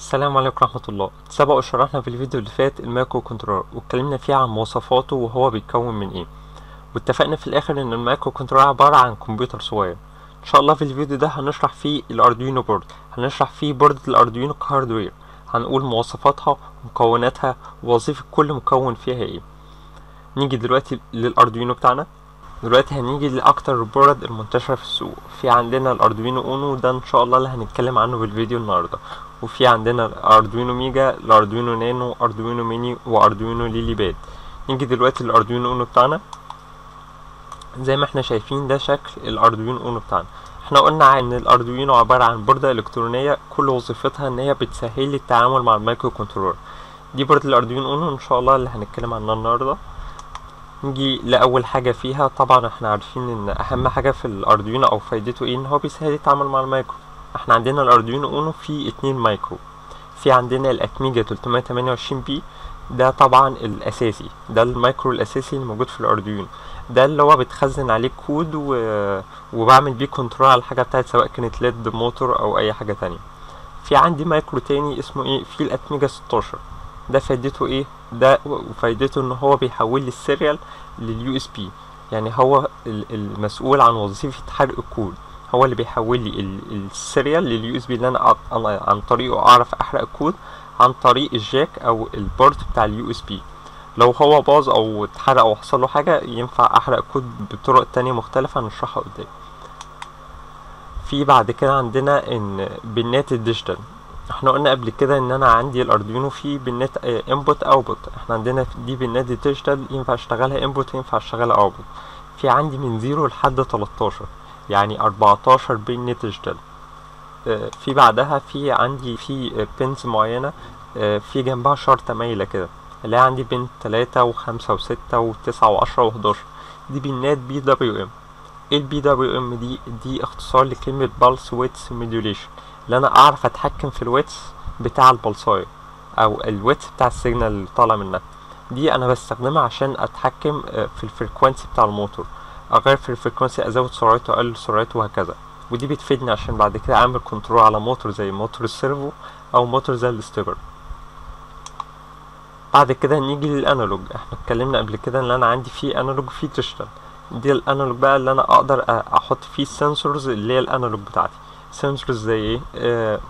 السلام عليكم ورحمة الله. سبق وشرحنا في الفيديو اللي فات ال microcontroller واتكلمنا فيه عن مواصفاته وهو بيتكون من إيه. واتفقنا في الآخر إن ال microcontroller عبارة عن كمبيوتر صغير. إن شاء الله في الفيديو ده هنشرح فيه ال Arduino board هنشرح فيه بوردة ال Arduino ك hardware. هنقول مواصفاتها ومكوناتها ووظيفة كل مكون فيها إيه. نيجي دلوقتي لل Arduino بتاعنا. دلوقتي هنيجي لأكتر ال board المنتشرة في السوق. في عندنا ال Arduino Uno ده إن شاء الله اللي هنتكلم عنه بالفيديو النهارده. وفي عندنا Arduino Mega ال Arduino Nano Arduino Mini و Arduino LilyPad. نيجي دلوقتي لل Arduino Uno بتاعنا. زي ما إحنا شايفين ده شكل ال Arduino Uno بتاعنا. إحنا قلنا إن ال Arduino عبارة عن بوردة إلكترونية كل وظيفتها إن هي بتسهل لي التعامل مع ال microcontroller. دي بوردة ال Arduino Uno إن شاء الله اللي هنتكلم عنها النهارده. نيجي لأول حاجة فيها طبعا إحنا عارفين إن أهم حاجة في ال Arduino أو فايدته إيه؟ إن هو بيسهل التعامل مع المايكرو. إحنا عندنا ال Arduino Uno فيه اتنين مايكرو. في عندنا ال ATmega 328 P ده طبعا الأساسي. ده المايكرو الأساسي اللي موجود في ال Arduino. ده اللي هو بتخزن عليه كود و... وبعمل بيه control على الحاجة بتاعت سواء كانت LED موتور أو أي حاجة تانية. في عندي مايكرو تاني اسمه إيه؟ في ال ATmega 16 ده فايدته إيه؟ ده فايدته إن هو بيحول لي ال serial لل USB. يعني هو المسؤول عن وظيفة حرق الكود. هو اللي بيحول لي ال serial لل USB اللي أنا عن طريقه أعرف أحرق الكود عن طريق ال jack أو ال port بتاع ال USB لو هو باظ أو اتحرق أو حصل له حاجة ينفع أحرق كود بطرق تانية مختلفة هنشرحها قدام. في بعد كده عندنا إن بنات ال digital. إحنا قلنا قبل كده إن أنا عندي ال Arduino فيه بنات input output إحنا عندنا دي بنات digital ينفع أشتغلها input وينفع أشتغلها output في عندي من zero لحد 13 يعني 14 pin digital في بعدها في عندي في pins معينة آه في جنبها شرطة مايلة كده اللي عندي pin تلاتة وخمسة وستة وتسعة وعشرة وحداشر. دي بنات PWM. إيه ال PWM دي؟ دي اختصار لكلمة pulse width modulation اللي أنا أعرف أتحكم في ال width بتاع البلصاية أو ال width بتاع ال signal اللي طالع منها. دي أنا بستخدمها عشان أتحكم في ال frequency بتاع الموتور. أغير في ال frequency أزود سرعته أقلل سرعته وهكذا. ودي بتفيدني عشان بعد كده أعمل control على موتور زي موتور ال servo أو موتور زي ال stepper. بعد كده نيجي لل analog إحنا اتكلمنا قبل كده إن أنا عندي فيه analog فيه digital دي ال analog بقى اللي أنا أقدر أحط فيه ال sensors اللي هي ال analog بتاعتي. sensors زي إيه؟ آه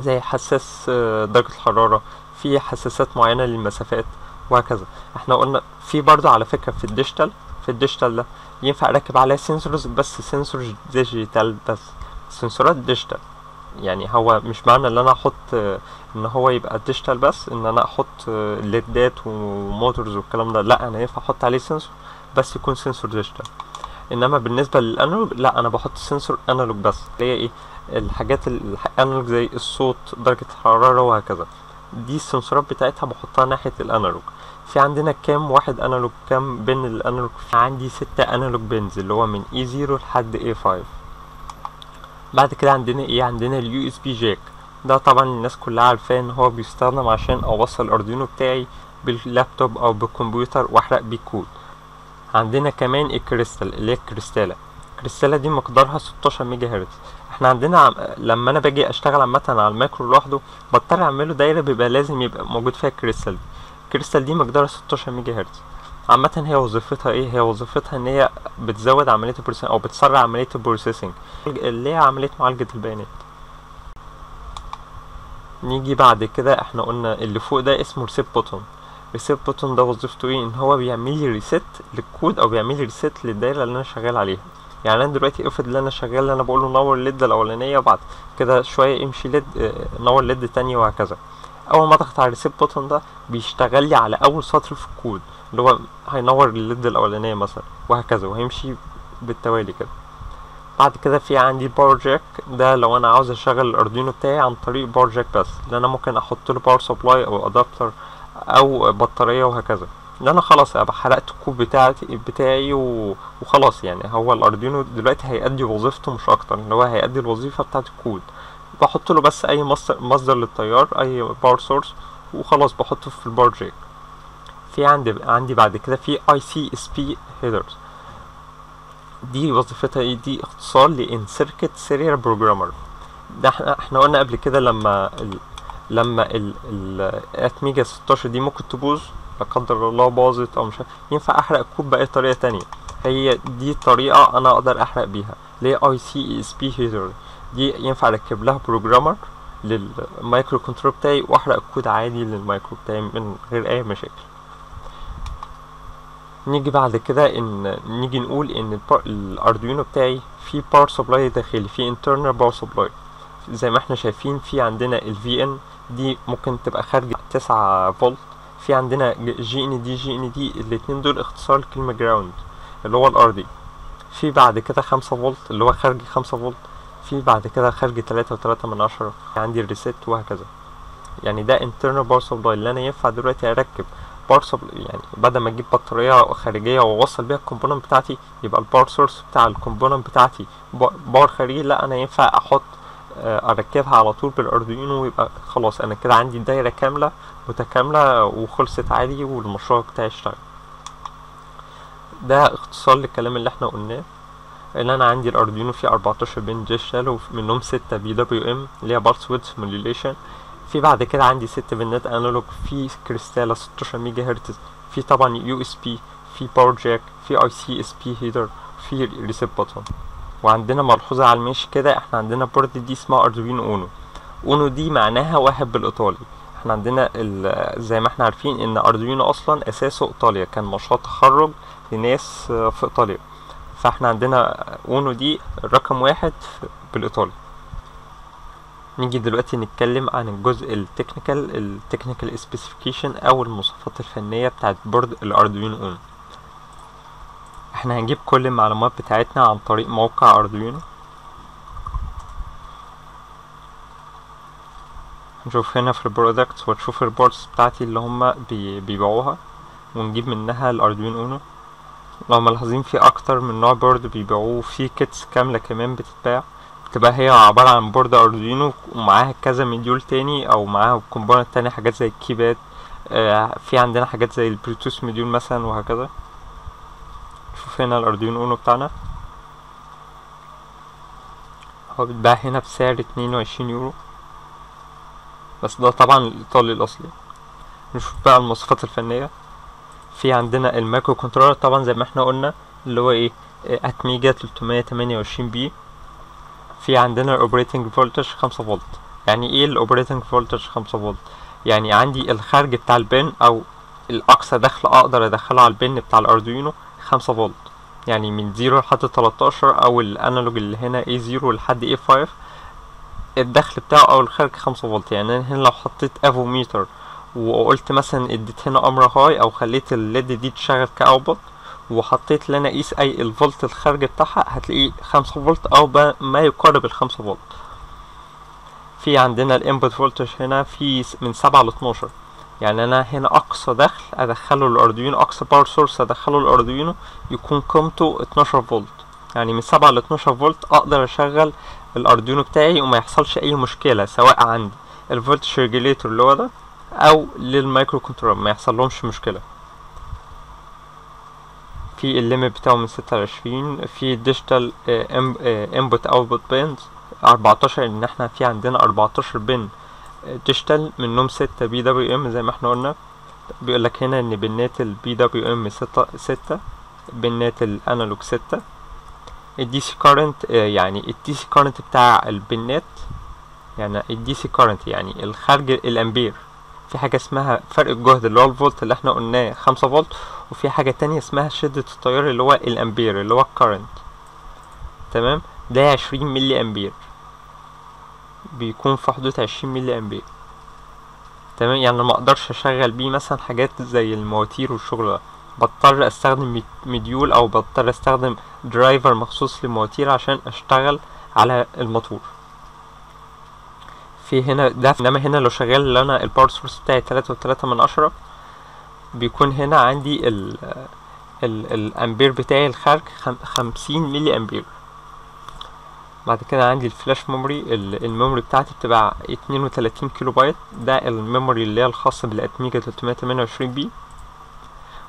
زي حساس آه درجة الحرارة. في حساسات معينة للمسافات وهكذا. إحنا قلنا في برضه على فكرة في ال digital في ال digital ده ينفع اركب عليها sensors بس sensors digital بس. سنسورات digital يعني هو مش معنى إن أنا أحط إن هو يبقى digital بس إن أنا أحط ليدات و motors والكلام ده. لا أنا ينفع أحط عليه sensor بس يكون sensor digital إنما بالنسبة لل analog لا أنا بحط sensor analog بس. اللي هي إيه؟ الحاجات ال analog زي الصوت درجة الحرارة وهكذا. دي السنسورات بتاعتها بحطها ناحية ال analog في عندنا كام واحد analog كام pin ال analog عندي ستة analog pins اللي هو من A0 لحد A5 بعد كده عندنا إيه؟ عندنا ال USB jack ده طبعا الناس كلها عارفاه إن هو بيستخدم عشان أوصل الاردوينو بتاعي باللابتوب أو بالكمبيوتر وأحرق بيه كود. عندنا كمان الكريستال اللي هي الكريستالة. الكريستالة دي مقدارها 16 ميجا هرتز إحنا عندنا عم... لما أنا باجي أشتغل عامة على المايكرو لوحده بضطر أعمله دايرة بيبقى لازم يبقى موجود فيها الكريستال دي الكريستال دي مقدارها 16 ميجا هرتز. عامة هي وظيفتها إيه؟ هي وظيفتها إن هي بتزود عملية ال processing أو بتسرع عملية ال processing اللي هي عملية معالجة البيانات. نيجي بعد كده إحنا قلنا اللي فوق ده اسمه reset button reset button ده وظيفته إيه؟ إن هو بيعمل لي reset لل code أو بيعمل لي reset للدايرة اللي أنا شغال عليها. يعني أنا دلوقتي افرض ان أنا شغال أنا بقول له نور ال LED الأولانية وبعد كده شوية امشي LED آه نور LED تانية وهكذا. أول ما اضغط على ال reset button ده بيشتغل لي على أول سطر في الكود اللي هو هينور ال LED الأولانية مثلا وهكذا وهيمشي بالتوالي كده بعد كده في عندي power jack ده لو أنا عاوز أشغل الاردوينو بتاعي عن طريق power jack بس اللي أنا ممكن أحط له power supply أو adapter أو بطارية وهكذا إن أنا خلاص أبقى حرقت الكود بتاعتي بتاعي. وخلاص يعني هو الاردوينو دلوقتي هيأدي وظيفته مش أكتر ان هو هيأدي الوظيفة بتاعت الكود بحط له بس أي مصدر, للتيار أي power source وخلاص بحطه في ال power jack في عندي عندي بعد كده في ICSP headers دي وظيفتها إيه؟ دي اختصار ل in-circuit serial programmer ده إحنا قلنا قبل كده لما ال... لما ال ال ATmega 16 دي ممكن تبوظ لا قدر الله باظت أو مش ينفع أحرق الكود بأي طريقة تانية؟ هي دي طريقة أنا أقدر أحرق بيها اللي هي ICSP header دي ينفع اركب لها programmer لل microcontroller بتاعي واحرق الكود عادي للمايكرو بتاعي من غير أي مشاكل. نيجي بعد كده إن نيجي نقول إن الاردوينو بتاعي فيه power supply داخلي فيه internal power supply زي ما إحنا شايفين في عندنا ال VIN دي ممكن تبقى خارجة 9 فولت في عندنا جي ان دي جي ان دي الاتنين دول اختصار لكلمة ground اللي هو الأرضي. في بعد كده 5 فولت اللي هو خارجي 5 فولت. في بعد كده خارجي 3 و3 من عشرة. عندي ال reset وهكذا. يعني ده internal power supply اللي أنا ينفع دلوقتي أركب power supply يعني بدل ما أجيب بطارية خارجية وأوصل بيها ال component بتاعتي يبقى ال power source بتاع ال component بتاعتي با- power خارجي. لا أنا ينفع أحط آه، أركبها على طول بالأردوينو ويبقى خلاص أنا كده عندي دايره كاملة متكاملة وخلصت عادي والمشروع بتاعي اشتغل. ده اختصار للكلام اللي إحنا قلناه. ان أنا عندي الاردوينو فيه 14 pin digital ومنهم 6 PWM اللي هي pulse width modulation في بعد كده عندي 6 بنات analog في كريستاله 16 ميجا هرتز في طبعا USB في power jack في ICSP header في reset button وعندنا ملحوظة على الماشي كده إحنا عندنا board دي اسمها اردوينو Uno uno دي معناها واحد بالإيطالي. إحنا عندنا زي ما إحنا عارفين إن اردوينو أصلا أساسه إيطاليا كان مشروع تخرج لناس في إيطاليا. فاحنا عندنا uno دي رقم واحد بالإيطالي. نيجي دلوقتي نتكلم عن الجزء ال technical ال technical specification أو المواصفات الفنية بتاعت board الأردوينو Uno إحنا هنجيب كل المعلومات بتاعتنا عن طريق موقع أردوينو. نشوف هنا في ال products وتشوف ال boards بتاعتي اللي هما بي بيبيعوها ونجيب منها الأردوينو Uno. لو ملاحظين في أكتر من نوع board بيبيعوه في kits كاملة كمان بتتباع. بتبقى هي عبارة عن board اردوينو ومعاها كذا module تاني أو معاها component تاني حاجات زي ال keypad. آه في عندنا حاجات زي ال Bluetooth module مثلا وهكذا. شوف هنا الاردوينو Uno بتاعنا. هو بيتباع هنا بسعر اتنين وعشرين يورو. بس ده طبعا الإيطالي الأصلي. نشوف بقى المواصفات الفنية. في عندنا ال microcontroller طبعا زي ما إحنا قلنا اللي هو إيه؟ ATmega 328P. في عندنا ال operating voltage 5 فولت. يعني إيه ال operating voltage 5 فولت؟ يعني عندي الخارج بتاع ال pin أو الأقصى دخل أقدر أدخله على ال pin بتاع الاردوينو 5 فولت. يعني من 0 لحد 13 أو ال analog اللي هنا A0 لحد A5 الدخل بتاعه أو الخارج 5 فولت. يعني هنا لو حطيت أفوميتر وقلت مثلا إديت هنا أمر high أو خليت الليد دي تشتغل ك output وحطيت ان أنا اقيس أي الفولت الخارج بتاعها هتلاقيه 5 فولت أو ما يقارب ال 5 فولت. في عندنا ال input voltage هنا في من 7 ل 12 يعني أنا هنا أقصى دخل أدخله الأردوينو أقصى power source أدخله الأردوينو يكون قيمته 12 فولت. يعني من 7 ل 12 فولت أقدر أشغل الأردوينو بتاعي وما يحصلش أي مشكلة سواء عندي. ال voltage regulator اللي هو ده أو لل micro control ما يحصل لهمش مشكلة. في ال limit بتاعه من ستة لعشرين في digital input output pins أربعتاشر ان إحنا في عندنا أربعتاشر pin digital منهم ستة PWM زي ما إحنا قلنا. بيقول لك هنا إن pin ات ال PWM ستة ستة pin ات ال analog ستة. ال DC current يعني ال DC current بتاع ال pin ات يعني ال DC current يعني الخارج الأمبير. في حاجة اسمها فرق الجهد اللي هو الفولت اللي إحنا قلناه خمسة فولت وفي حاجة تانية اسمها شدة التيار اللي هو الأمبير اللي هو ال current تمام؟ ده عشرين ملي أمبير. بيكون في حدود عشرين ملي أمبير. تمام؟ يعني ما أقدرش أشغل بيه مثلا حاجات زي المواتير والشغل ده. بضطر أستخدم mod- module أو بضطر أستخدم driver مخصوص للمواتير عشان أشتغل على الموتور. في هنا ده انما هنا لو شغال أنا ال power source بتاعي تلاتة وتلاتة من عشرة بيكون هنا عندي ال ال الامبير بتاعي الخارج خم خمسين ملي امبير بعد كده عندي ال flash memory ال- ال memory بتاعتي بتبقى اتنين وتلاتين كيلو بايت ده ال memory اللي هي الخاصة بال ATmega تلتمية تمانية وعشرين B.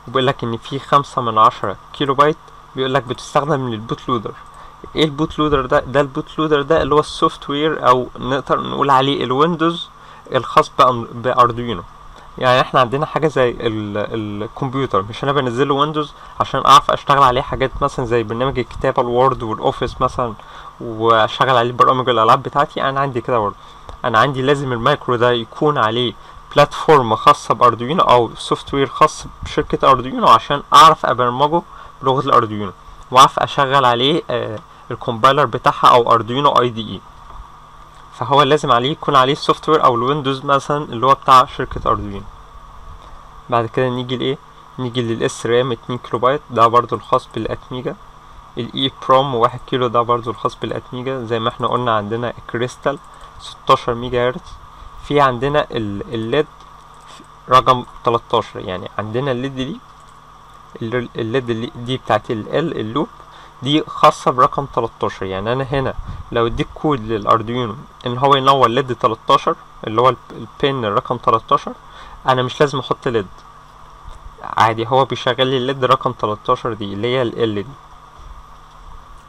وبيقول لك إن في خمسة من عشرة كيلو بايت بيقول لك بتستخدم لل boot loader إيه ال boot loader ده؟ ده ال boot loader ده اللي هو ال software أو نقدر نقول عليه ال Windows الخاص بأردوينو. يعني إحنا عندنا حاجة زي ال- الكمبيوتر. مش أنا بنزله Windows عشان أعرف أشتغل عليه حاجات مثلا زي برنامج الكتابة ال Word وال Office مثلا واشغل عليه برامج الألعاب بتاعتي. أنا عندي كده برضه. أنا عندي لازم المايكرو ده يكون عليه platform خاصة بأردوينو أو software خاص بشركة أردوينو عشان أعرف أبرمجه بلغة الأردوينو وأعرف أشغل عليه آه ال compiler بتاعها أو أردوينو IDE فهو لازم عليه يكون عليه ال software أو ال Windows مثلا اللي هو بتاع شركة أردوينو. بعد كده نيجي لإيه؟ نيجي لل SRAM 2 كيلو بايت ده برضو الخاص بال ATmega ال EEPROM واحد كيلو ده برضو الخاص بال ATmega زي ما إحنا قلنا عندنا كريستال 16 ميجا هرتز في عندنا ال- ال LED رقم 13 يعني عندنا ال LED دي ال- ال LED اللي- دي بتاعت ال اللوب دي خاصة برقم 13 يعني أنا هنا لو أديك كود للاردوينو إن هو ينور LED 13 اللي هو الب- ال pin رقم 13 أنا مش لازم أحط LED. عادي هو بيشغل لي ال LED رقم 13 دي اللي هي ال دي.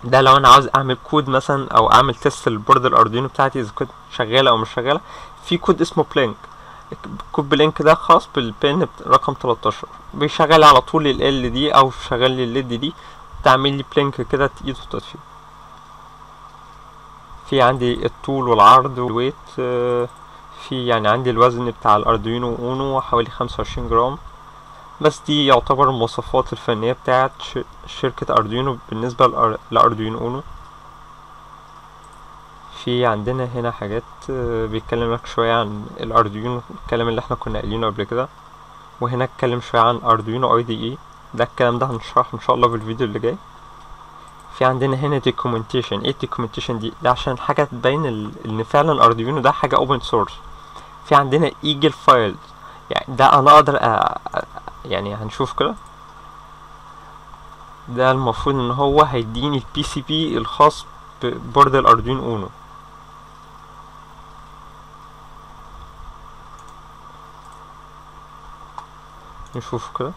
ده لو أنا عاوز أعمل كود مثلا أو أعمل test لل board الاردوينو بتاعتي إذا كانت شغالة أو مش شغالة في كود اسمه blink code blink ده خاص بال pin رقم 13 بيشغل على طول ال دي أو شغال لي ال LED دي تعمل لي blink كده تقيد وتطفي في عندي الطول والعرض وال weight آه، في يعني عندي الوزن بتاع الاردوينو اونو حوالي 25 جرام. بس دي يعتبر المواصفات الفنية بتاعت شركة اردوينو بالنسبة لاردوينو أونو. في عندنا هنا حاجات آه، بيتكلم لك شوية عن الاردوينو الكلام اللي إحنا كنا قايلينه قبل كده. وهنا اتكلم شوية عن اردوينو IDE. ده الكلام ده هنشرحه إن شاء الله في الفيديو اللي جاي. في عندنا هنا documentation. إيه documentation دي؟ ده عشان حاجة تبين إن فعلا اردوينو ده حاجة open source. في عندنا Eagle files يعني ده أنا أقدر. أ- يعني هنشوف كده. ده المفروض إن هو هيديني ال PCB الخاص ب board الاردوينو اونو نشوف كده.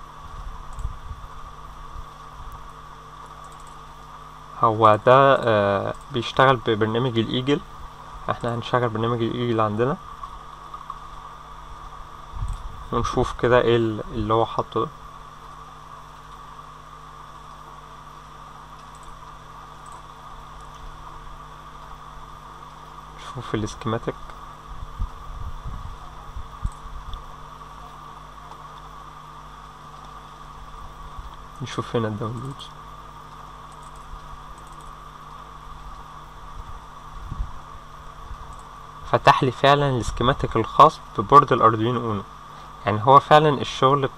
هو ده آه بيشتغل ببرنامج ال Eagle. إحنا هنشغل برنامج ال Eagle عندنا. ونشوف كده إيه ال- اللي هو حاطه ده. نشوف ال schematic نشوف هنا ال download فتح لي فعلا ال schematic الخاص ب board الأردوينو أونو. يعني هو فعلا الشغل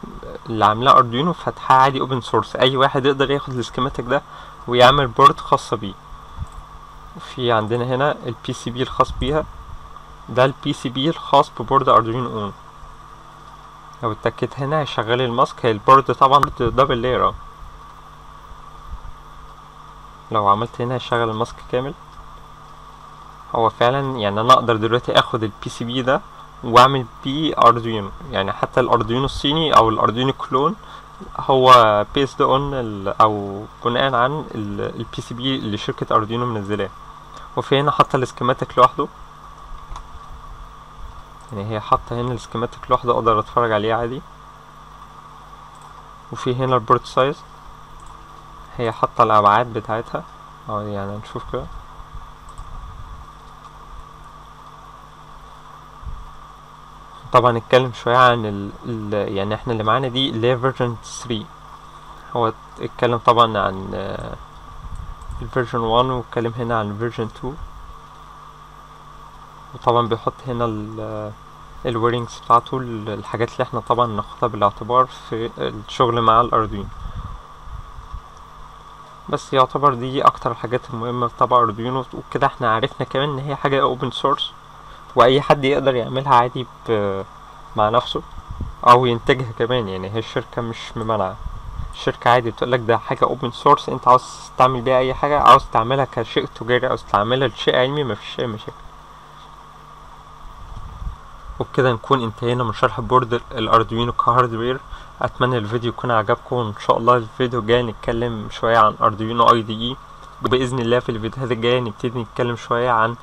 اللي عاملاه أردوينو فاتحاه عادي open source أي واحد يقدر ياخد ال schematic ده ويعمل board خاصة بيه. في عندنا هنا ال PCB الخاص بيها. ده ال PCB الخاص ب board أردوينو أونو. لو اتكيت هنا هيشغل ال mask. هي ال board طبعا double layer لو عملت هنا هيشغل الـ mask كامل. هو فعلا يعني أنا أقدر دلوقتي آخد ال PCB ده وأعمل بيه اردوينو يعني حتى الاردوينو الصيني أو الاردوينو clone هو based on أو بناء عن ال PCB اللي شركة اردوينو منزلاه. وفي هنا حاطة ال schematic لوحده. يعني هي حاطة هنا ال schematic لوحده أقدر أتفرج عليه عادي. وفي هنا ال board size هي حاطة الأبعاد بتاعتها. آه يعني نشوف كده. طبعا نتكلم شوية عن ال... ال... يعني إحنا اللي معانا دي اللي هي version 3 هو اتكلم طبعا عن ال version 1 واتكلم هنا عن ال version 2 وطبعا بيحط هنا ال ال warnings بتاعته ال- الحاجات اللي إحنا طبعا ناخدها بالاعتبار في الشغل مع الاردوينو بس يعتبر دي أكتر الحاجات المهمة تبع اردوينو وكده إحنا عرفنا كمان إن هي حاجة open source وأي حد يقدر يعملها عادي. مع نفسه أو ينتجها كمان. يعني هي الشركة مش ممانعة الشركة عادي بتقولك ده حاجة open source أنت عاوز تعمل بيها أي حاجة عاوز تعملها كشيء تجاري عاوز تعملها لشيء علمي مفيش أي مشاكل. وبكده نكون انتهينا من شرح board الاردوينو ك hardware أتمنى الفيديو يكون عجبكم وإن شاء الله الفيديو الجاي نتكلم شوية عن اردوينو IDE وباذن الله في الفيديوهات الجاية نبتدي نتكلم شوية عن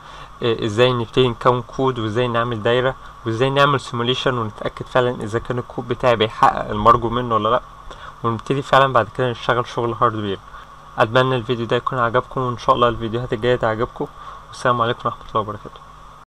آه، إزاي نبتدي نكون كود وإزاي نعمل دايرة وإزاي نعمل simulation ونتأكد فعلا إذا كان الكود بتاعي بيحقق المرجو منه ولا لأ. ونبتدي فعلا بعد كده نشتغل شغل hardware أتمنى الفيديو ده يكون عجبكم وإن شاء الله الفيديوهات الجاية تعجبكم. والسلام عليكم ورحمة الله وبركاته.